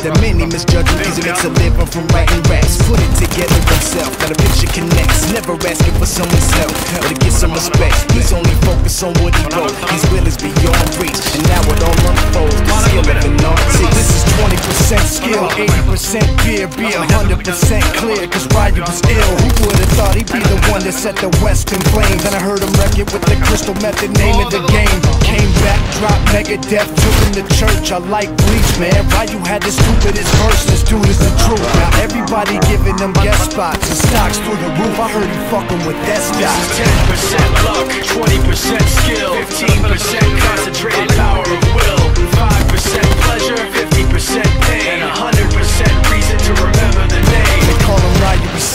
That many cause he makes a living from writing raps Put it together himself, got a picture connects Never asking for someone's help or to get some respect. He's only focused on what he wrote. His will is beyond reach And now it all unfolds. The skill of an artist This is 20% skill, 80% fear, be 100% clear, cause Ryu was ill. Who one that set the West in flames? And I heard him wreck it with the crystal method, name of the game. Came back, dropped Megadeth, took him to church. I like Bleach, man. why you had the stupidest verse, this dude is the truth. Now everybody giving them guest spots and stocks through the roof. I heard he fucking with that stock. 10% luck, 20% skill 15% concentrated power of will 5% pleasure, 50% pain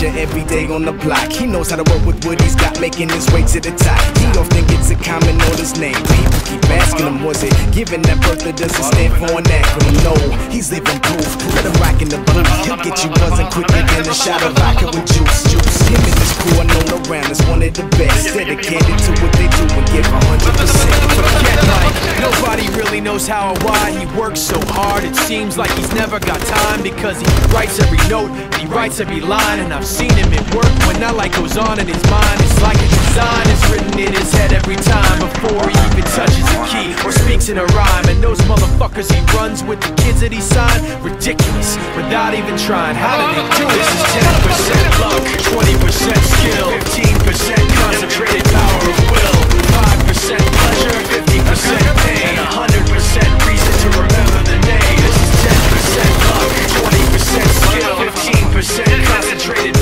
He's everyday on the block. He knows how to work with what he's got, making his way to the top. He often gets a comment on his name. People keep asking him, was it giving that birth that doesn't stand for an acronym? No, he's living proof. Let him rock in the booth. He'll get you buzzing quicker than a shot of vodka with juice. Juice. Him around as one of the best. Dedicated to what they do and give 100%. Forget Mike, nobody really knows how or why He works so hard, it seems like he's never got time Because he writes every note, he writes every line And I've seen him at work when that light goes on in his mind It's like a design is written in his head every time Before he even touches a key or speaks in a rhyme And those motherfuckers he runs with the kids that he signed. Ridiculous, without even trying. How did he do this? Is 10% luck, 20% skill 15% concentrated power of will 5% pleasure, 50% pain and 100% reason to remember the name. This is 10% luck, 20% skill 15% concentrated